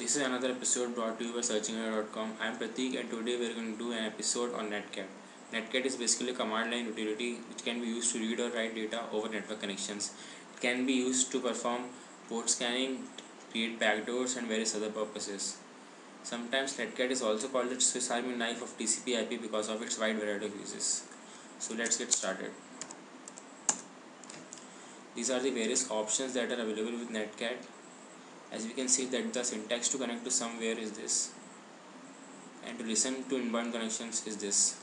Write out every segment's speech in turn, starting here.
This is another episode brought to you by searchingai.com. I am Pratik and today we are going to do an episode on Netcat. Netcat is basically a command line utility which can be used to read or write data over network connections. It can be used to perform port scanning, create backdoors and various other purposes. Sometimes Netcat is also called the Swiss Army knife of TCP IP because of its wide variety of uses. So let's get started. These are the various options that are available with Netcat as we can see that the syntax to connect to somewhere is this. And to listen to inbound connections is this.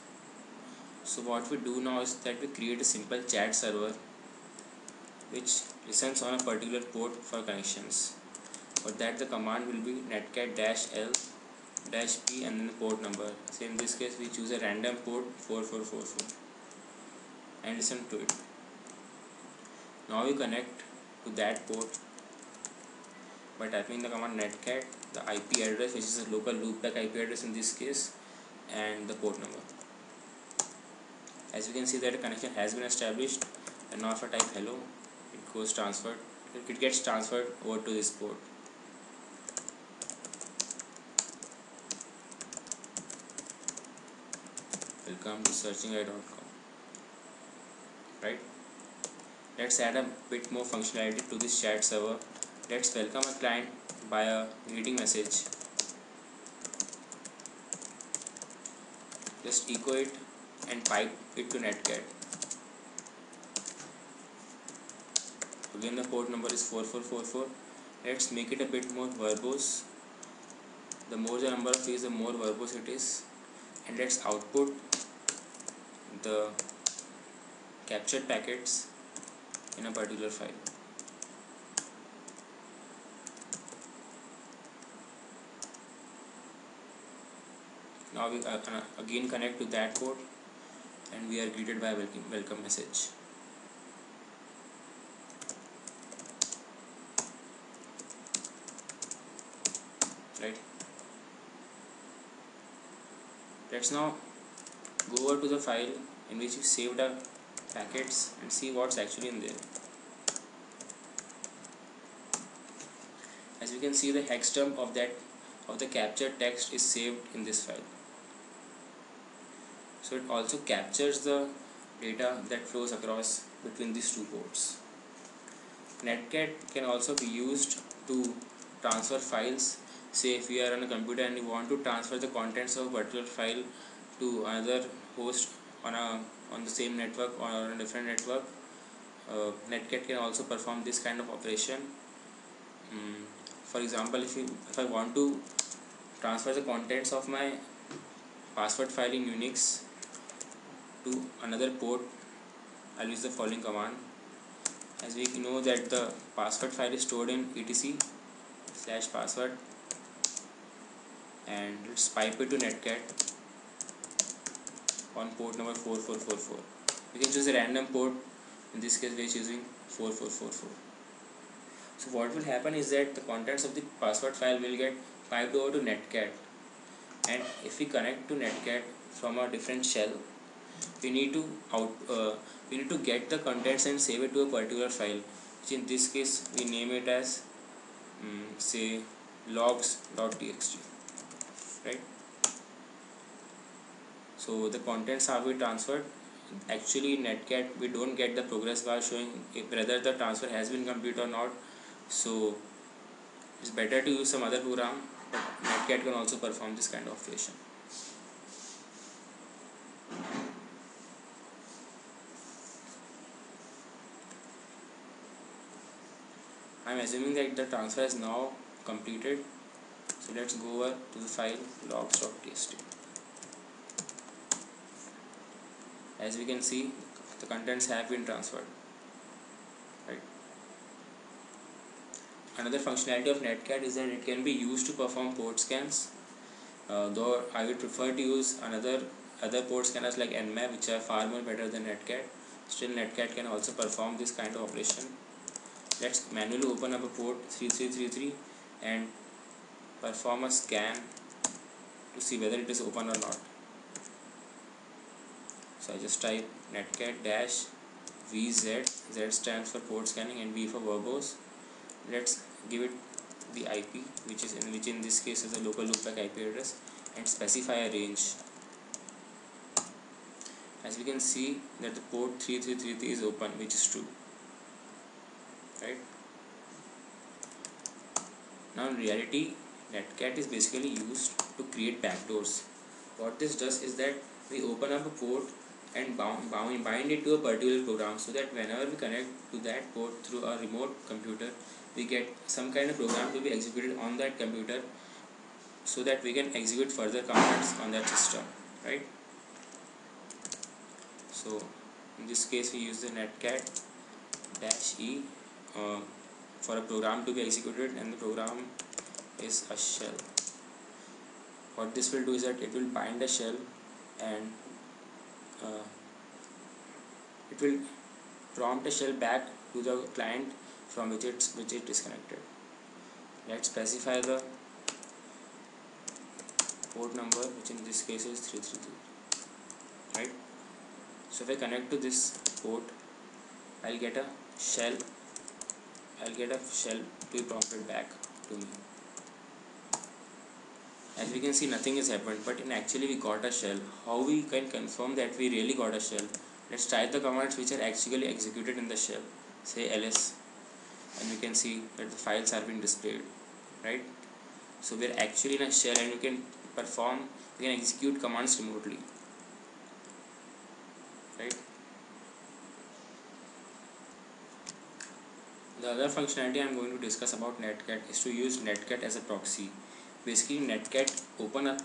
So what we do now is that we create a simple chat server which listens on a particular port for connections. For that the command will be netcat dash l dash p and then the port number. So in this case we choose a random port 4444 and listen to it. Now we connect to that port by typing the command netcat the IP address which is a local loopback IP address in this case and the port number. As you can see that a connection has been established. And now if I type hello it goes transferred. It gets transferred over to this port. Welcome to searchingai.com right? Let's add a bit more functionality to this chat server Let's welcome a client by a greeting message. Just echo it and pipe it to netcat. Again the port number is 4444. Let's make it a bit more verbose. The more the number of keys, the more verbose it is. And let's output the captured packets in a particular file. Now we uh, again connect to that port and we are greeted by a welcome, welcome message. Right? Let's now go over to the file in which we saved our packets and see what's actually in there. As you can see the hex dump of that of the captured text is saved in this file so it also captures the data that flows across between these two ports. Netcat can also be used to transfer files. Say if you are on a computer and you want to transfer the contents of a particular file to another host on a on the same network or on a different network uh, netcat can also perform this kind of operation. Um, for example if, you, if I want to transfer the contents of my password file in Unix to another port I'll use the following command. As we know that the password file is stored in etc slash password and let's pipe it to netcat on port number 4444 we can choose a random port in this case we are choosing 4444 so what will happen is that the contents of the password file will get piped over to netcat and if we connect to netcat from a different shell we need to out uh, we need to get the contents and save it to a particular file which in this case we name it as um, say logs.txt right? So the contents have been transferred. Actually in netcat we don't get the progress bar showing whether the transfer has been complete or not. So it's better to use some other program but netcat can also perform this kind of operation I'm assuming that the transfer is now completed. So let's go over to the file logs.txt as we can see the contents have been transferred right? Another functionality of netcat is that it can be used to perform port scans uh, though I would prefer to use another other port scanners like nmap which are far more better than netcat. Still netcat can also perform this kind of operation let's manually open up a port 3333 and perform a scan to see whether it is open or not. So I just type netcat dash vz z. Stands for port scanning and v for verbose. Let's give it the IP which is in which in this case is a local loopback IP address and specify a range. As we can see that the port 3333 is open which is true right? Now in reality netcat is basically used to create backdoors. What this does is that we open up a port and bound, bound, bind it to a particular program so that whenever we connect to that port through a remote computer we get some kind of program to be executed on that computer so that we can execute further commands on that system right? So in this case we use the netcat dash e uh, for a program to be executed and the program is a shell. What this will do is that it will bind a shell and uh, it will prompt a shell back to the client from which it's which it is connected. Let's specify the port number which in this case is 333 right? So if I connect to this port I'll get a shell I'll get a shell to be prompted back to me. As we can see nothing has happened but in actually we got a shell. How we can confirm that we really got a shell? Let's try the commands which are actually executed in the shell. Say ls and we can see that the files are being displayed right? So we are actually in a shell and we can perform we can execute commands remotely right the other functionality i'm going to discuss about netcat is to use netcat as a proxy. Basically netcat open up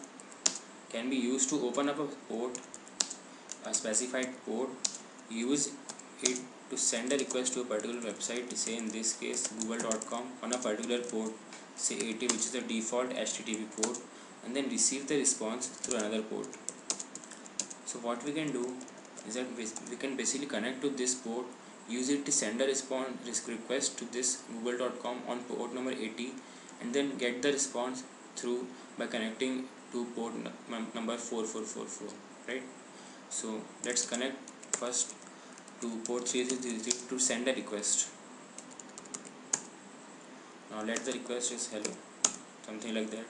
can be used to open up a port a specified port use it to send a request to a particular website say in this case google.com on a particular port say 80 which is the default http port and then receive the response through another port. So what we can do is that we can basically connect to this port use it to send a response request to this google.com on port number 80 and then get the response through by connecting to port number 4444 right? So let's connect first to port 3333 to send a request. Now let the request is hello something like that.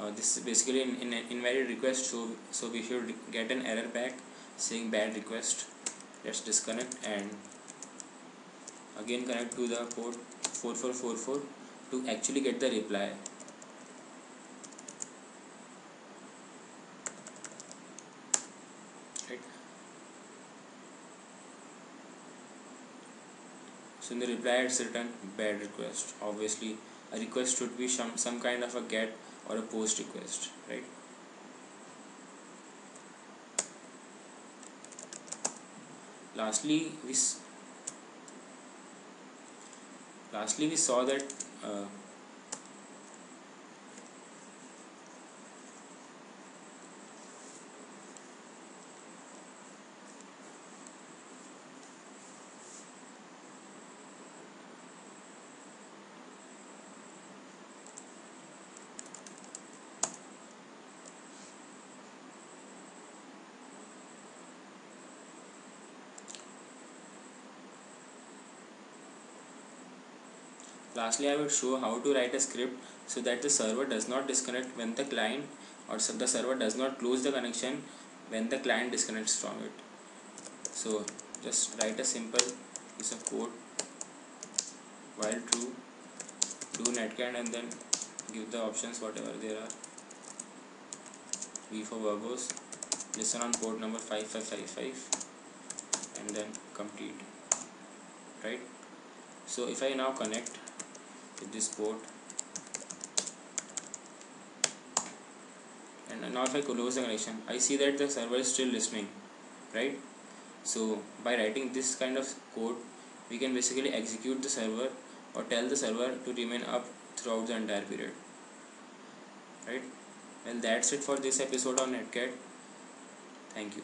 Uh, this is basically an, an invalid request so so we should get an error back saying bad request let's disconnect and again connect to the port 4444 to actually get the reply. So in the reply it's written bad request. Obviously a request should be some some kind of a get or a post request right lastly we lastly we saw that uh, Lastly, I will show how to write a script so that the server does not disconnect when the client or the server does not close the connection when the client disconnects from it. So just write a simple piece of code while true do netcat and then give the options whatever there are. V for verbose listen on port number 5555 and then complete. Right? So if I now connect this port and now if I close the connection I see that the server is still listening right? So by writing this kind of code we can basically execute the server or tell the server to remain up throughout the entire period right? Well that's it for this episode on netcat. Thank you